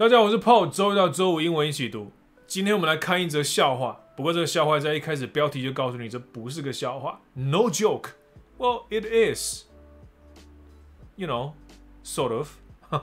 大家好，我是 Paul，周一到周五英文一起读。今天我们来看一则笑话，不过这个笑话在一开始标题就告诉你这不是个笑话，No joke。Well, it is. You know, sort of.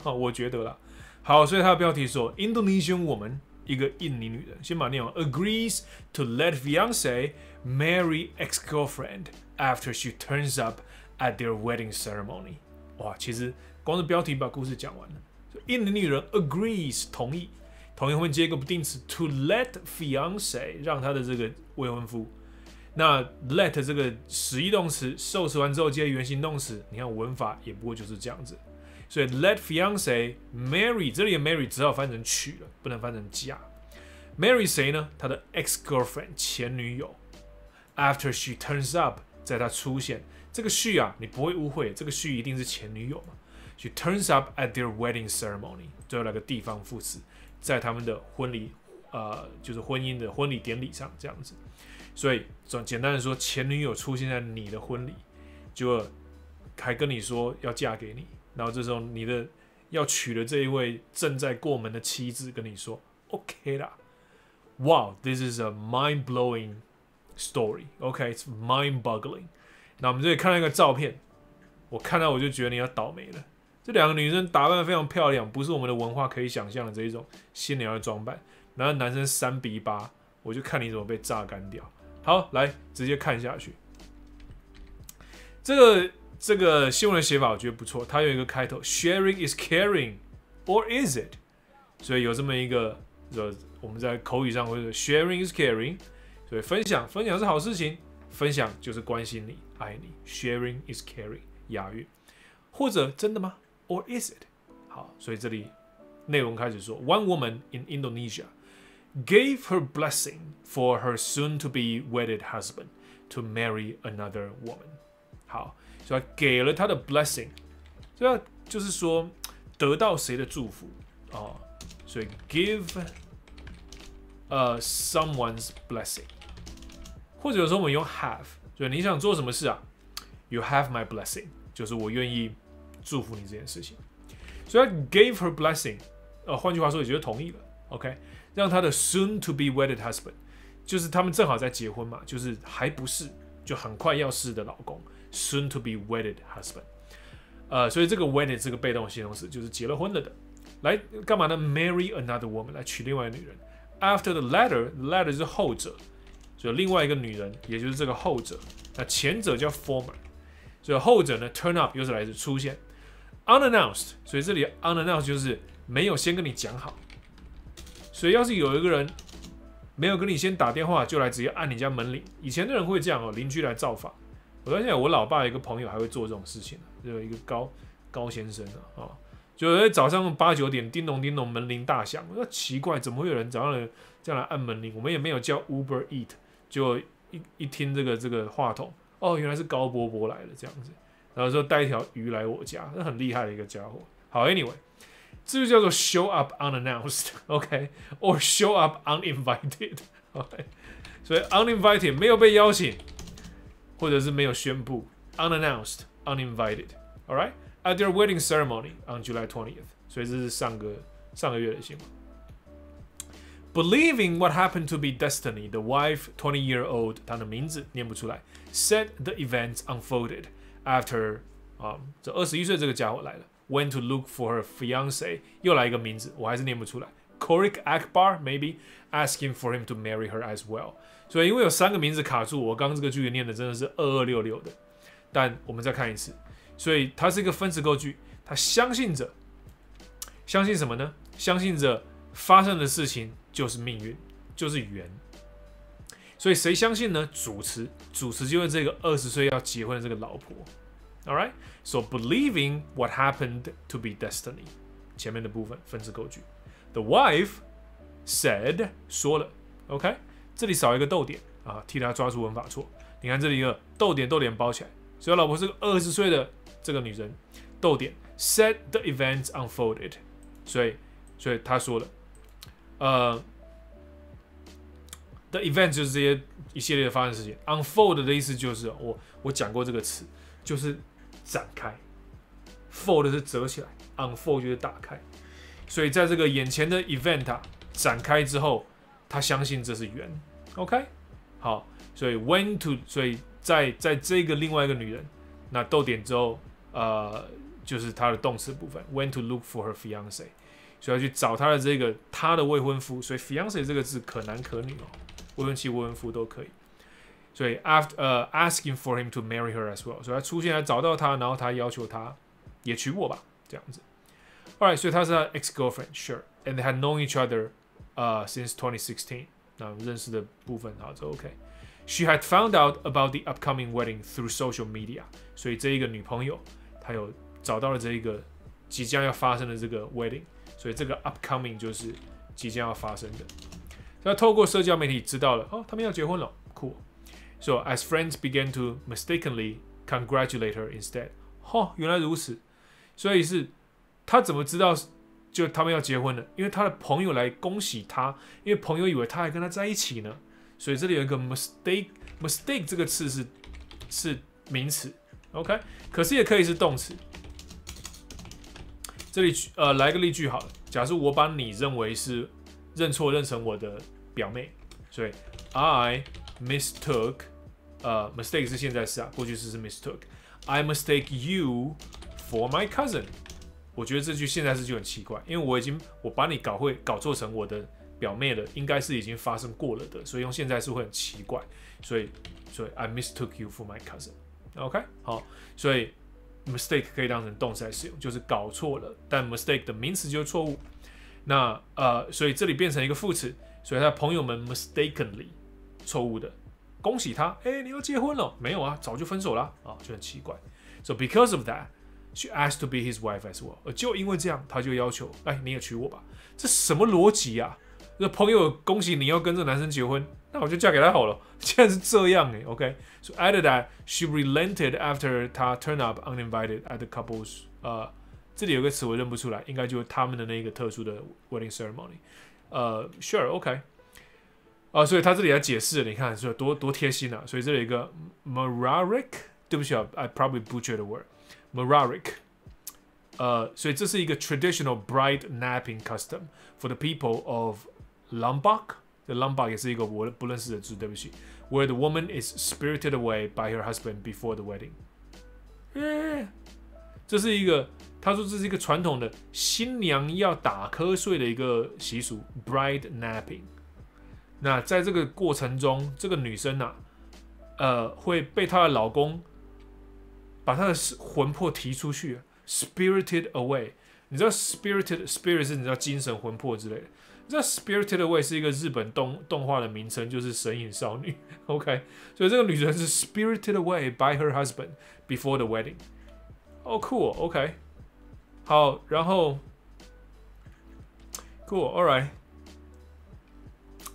我觉得啦。好，所以它的标题说，Indonesian woman，一个印尼女人，先把内容，agrees to let fiance marry ex-girlfriend after she turns up at their wedding ceremony。哇，其实光是标题把故事讲完了。印尼女人 agrees 同意，同意后面接一个不定词 to let fiance 让她的这个未婚夫。那 let 这个实义动词受词完之后接原形动词，你看文法也不过就是这样子。所以 let fiance marry 这里的 marry 只好翻成娶了，不能翻成嫁。marry 谁呢？他的 ex girlfriend 前女友。After she turns up，在她出现，这个 she 啊，你不会误会，这个 she 一定是前女友嘛。She turns up at their wedding ceremony，最后来个地方副词，在他们的婚礼，呃，就是婚姻的婚礼典礼上这样子。所以简简单的说，前女友出现在你的婚礼，就还跟你说要嫁给你。然后这时候你的要娶的这一位正在过门的妻子跟你说：“OK 啦，Wow，this is a mind-blowing story，OK，it's mind-boggling。”那我们这里看到一个照片，我看到我就觉得你要倒霉了。这两个女生打扮非常漂亮，不是我们的文化可以想象的这一种新娘的装扮。然后男生三比八，我就看你怎么被榨干掉。好，来直接看下去。这个。这个新闻的写法我觉得不错，它有一个开头，Sharing is caring，or is it？所以有这么一个，呃，我们在口语上会说 Sharing is caring，所以分享分享是好事情，分享就是关心你、爱你。Sharing is caring，押韵。或者真的吗 ？Or is it？好，所以这里内容开始说，One woman in Indonesia gave her blessing for her soon-to-be wedded husband to marry another woman。好。所以给了他的 blessing，这要就是说得到谁的祝福啊？所以 give 呃 someone's blessing，或者有时候我们用 have，所以你想做什么事啊？You have my blessing，就是我愿意 祝福你这件事情。所以 gave her blessing，呃，换句话说，也就是同意了。OK，让他的 soon to be wedded husband，就是他们正好在结婚嘛，就是还不是，就很快要是的老公。Soon to be wedded husband，呃，所以这个 wedded 这个被动形容词就是结了婚了的，来干嘛呢？Marry another woman 来娶另外一个女人。After the latter，latter 是后者，所以另外一个女人，也就是这个后者。那前者叫 former，所以后者呢 turn up 又是来自出现。Unannounced，所以这里 unannounced 就是没有先跟你讲好。所以要是有一个人没有跟你先打电话，就来直接按你家门铃，以前的人会这样哦，邻居来造访。我发现我老爸一个朋友还会做这种事情，就有一个高高先生啊，就在早上八九点叮咚叮咚门铃大响，我说奇怪，怎么会有人早上这样来按门铃？我们也没有叫 Uber Eat，就一一听这个这个话筒，哦，原来是高波波来的这样子，然后说带一条鱼来我家，那很厉害的一个家伙。好，Anyway，这就叫做 show up unannounced，OK，or show up uninvited，OK，所以 uninvited 没有被邀请。或者是没有宣布，unannounced, uninvited. All right, at their wedding ceremony on July 20th. 所以这是上个上个月的新闻。Believing what happened to be destiny, the wife, 20-year-old，她的名字念不出来，said the events unfolded After 啊，这二十一岁这个家伙来了，went to look for her fiance，又来一个名字，我还是念不出来。Korik Akbar maybe asking for him to marry her as well。所以因为有三个名字卡住，我刚刚这个句子念的真的是二二六六的。但我们再看一次，所以它是一个分词构句，它相信着，相信什么呢？相信着发生的事情就是命运，就是缘。所以谁相信呢？主持，主持就是这个二十岁要结婚的这个老婆。All right, so believing what happened to be destiny，前面的部分分词构句。The wife said 说了，OK，这里少一个逗点啊，替他抓住文法错。你看这里一个逗点，逗点包起来，所以老婆是个二十岁的这个女人。逗点 said the events unfolded，所以所以他说了，呃，the event 就是这些一系列的发生事情。unfold 的意思就是我我讲过这个词，就是展开。fold 是折起来，unfold 就是打开。所以在这个眼前的 event 啊展开之后，他相信这是缘。OK，好，所以 went to，所以在在这个另外一个女人，那逗点之后，呃，就是她的动词部分，went to look for her fiance，所以要去找他的这个他的未婚夫，所以 fiance 这个字可男可女哦，未婚妻、未婚夫都可以。所以 after 呃 asking for him to marry her as well，所以他出现来找到他，然后他要求他也娶我吧，这样子。Alright，所以他是他 ex girlfriend，sure，and they had known each other 呃 since 2016，那认识的部分好这 OK。She had found out about the upcoming wedding through social media，所以这一个女朋友她有找到了这一个即将要发生的这个 wedding，所以这个 upcoming 就是即将要发生的。 那透过社交媒体知道了哦，他们要结婚了，酷。So as friends began to mistakenly congratulate her instead，哦，原来如此，所以是他怎么知道就他们要结婚了？因为他的朋友来恭喜他，因为朋友以为他还跟他在一起呢。所以这里有一个 mistake，mistake 这个词是是名词，OK，可是也可以是动词。这里呃来个例句好了，假设我把你认为是认错认成我的表妹，所以 I。mistook，呃，mistake 是现在式啊，过去式是 mistook。I mistake you for my cousin。我觉得这句现在式就很奇怪，因为我已经我把你搞会搞错成我的表妹了，应该是已经发生过了的，所以用现在式会很奇怪。所以，所以 I mistook you for my cousin。OK，好，所以 mistake 可以当成动词来使用，就是搞错了。但 mistake 的名词就是错误。那呃，所以这里变成一个副词，所以他朋友们 mistakenly。错误的，恭喜他，哎，你要结婚了？没有啊，早就分手了啊，就很奇怪。So because of that, she asked to be his wife as well。呃就因为这样，他就要求，哎，你也娶我吧。这什么逻辑啊？这朋友恭喜你要跟这男生结婚，那我就嫁给他好了。竟然是这样哎，OK？So added that she relented after 他 turn up uninvited at the couple's。呃，这里有个词我认不出来，应该就是他们的那个特殊的 wedding ceremony。呃，Sure，OK。啊，所以他这里来解释，你看是多多贴心啊！所以这里一个 Mararic，对不起啊，I probably butchered the word，Mararic。呃，所以这是一个 traditional bride napping custom for the people of Lombok。这 Lombok 也是一个我不认识的字，对不起。Where the woman is spirited away by her husband before the wedding。 这是一个，他说这是一个传统的新娘要打瞌睡的一个习俗，bride napping。那在这个过程中，这个女生呐，呃，会被她的老公把她的魂魄提出去，spirited away。你知道 spirited spirit 是你知道精神魂魄之类的。你知道 spirited away 是一个日本动动画的名称，就是神隐少女。OK，所以这个女人是 spirited away by her husband before the wedding。哦，cool，OK，好，然后 cool，all right。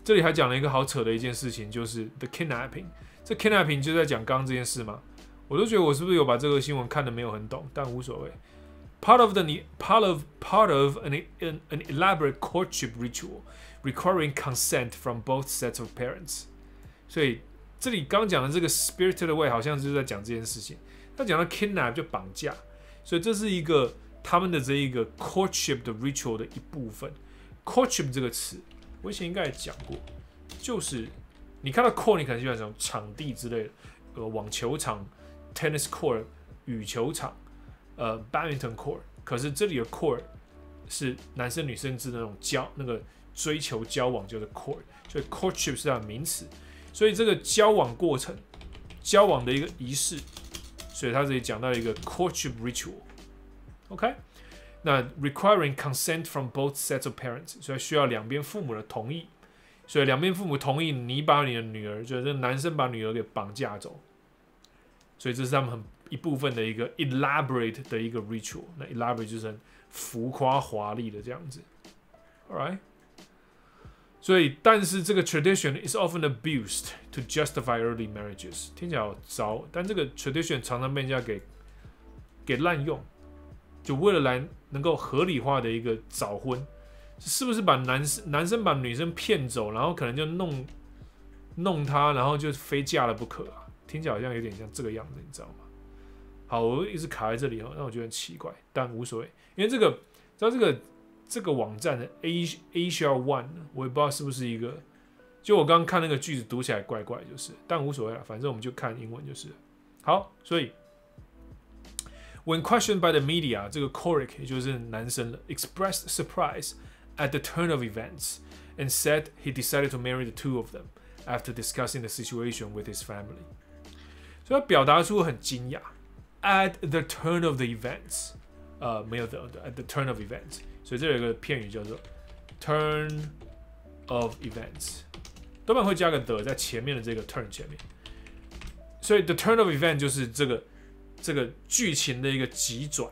这里还讲了一个好扯的一件事情，就是 the kidnapping。这 kidnapping 就在讲刚刚这件事吗？我都觉得我是不是有把这个新闻看的没有很懂，但无所谓。Part of the part of part of an an an elaborate courtship ritual requiring consent from both sets of parents。所以这里刚讲的这个 spirited way 好像就是在讲这件事情。他讲到 kidnap 就绑架，所以这是一个他们的这一个 courtship 的 ritual 的一部分。courtship 这个词。我以前应该也讲过，就是你看到 court，你可能就想讲场地之类的，呃，网球场、tennis court、羽球场、呃，badminton court。可是这里的 court 是男生女生之那种交那个追求交往叫做 court，所以 courtship 是它的名词。所以这个交往过程、交往的一个仪式，所以他这里讲到一个 courtship ritual。OK。那 requiring consent from both sets of parents，所以需要两边父母的同意。所以两边父母同意，你把你的女儿，就是男生把女儿给绑架走。所以这是他们很一部分的一个 elaborate 的一个 ritual。那 elaborate 就是很浮夸华丽的这样子。All right。所以，但是这个 tradition is often abused to justify early marriages。听起来好糟，但这个 tradition 常常被人家给给滥用。就为了来能够合理化的一个早婚，是不是把男生男生把女生骗走，然后可能就弄弄她，然后就非嫁了不可啊？听起来好像有点像这个样子，你知道吗？好，我一直卡在这里哦，让我觉得很奇怪，但无所谓，因为这个知道这个这个网站的 A Asia One，我也不知道是不是一个，就我刚刚看那个句子读起来怪怪，就是，但无所谓了，反正我们就看英文就是。好，所以 When questioned by the media，这个 Korik 也就是男生了，expressed surprise at the turn of events and said he decided to marry the two of them after discussing the situation with his family。所以他表达出很惊讶，at the turn of the events，呃，没有的，at the turn of events， 所以这有一个片语叫做 turn of events，多半会加个德在前面的这个 turn 前面，所以 the turn of event 就是这个这个剧情的一个急转，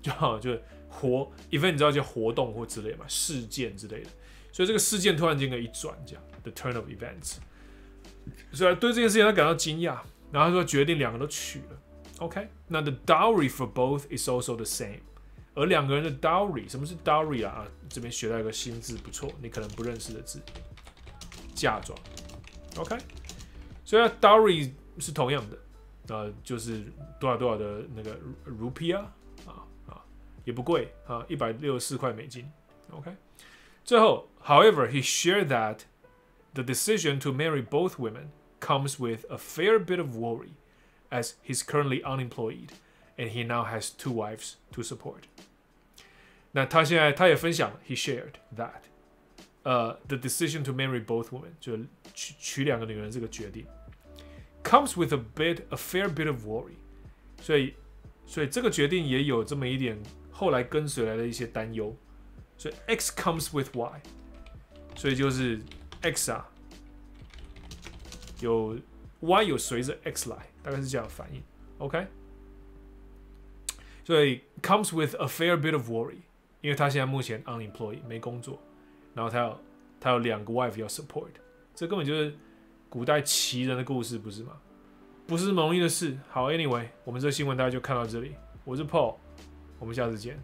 就好就活 event 你知道叫活动或之类嘛，事件之类的，所以这个事件突然间的一转，这样 the turn of events，所以对这件事情他感到惊讶。然后他说决定两个都娶了，OK？那 the dowry for both is also the same。而两个人的 dowry，什么是 dowry 啊？啊，这边学到一个新字，不错，你可能不认识的字，嫁妆，OK？所以 dowry 是同样的，呃，就是多少多少的那个 rupee 啊，啊啊，也不贵啊，一百六十四块美金，OK？最后，however he shared that the decision to marry both women comes with a fair bit of worry, as he's currently unemployed and he now has two wives to support. 那他现在他也分享，he shared that，呃、uh,，the decision to marry both women，就娶娶两个女人这个决定，comes with a bit a fair bit of worry，所以所以这个决定也有这么一点后来跟随来的一些担忧，所以 X comes with Y，所以就是 X 啊有 y 有随着 x 来，大概是这样反应。OK，所以 comes with a fair bit of worry， 因为他现在目前 unemployed 没工作，然后他有他有两个 wife 要 support，这根本就是古代奇人的故事，不是吗？不是容易的事。好，Anyway，我们这新闻大家就看到这里。我是 Paul，我们下次见。